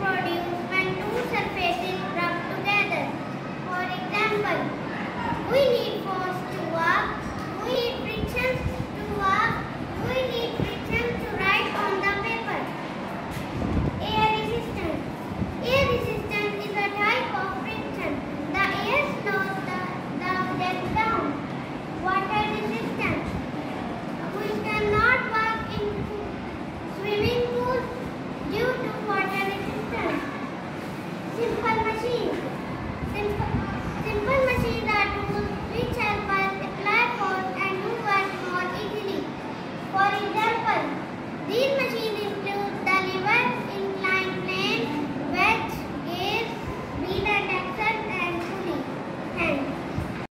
produce when two surfaces rub together. For example, we need Thank you.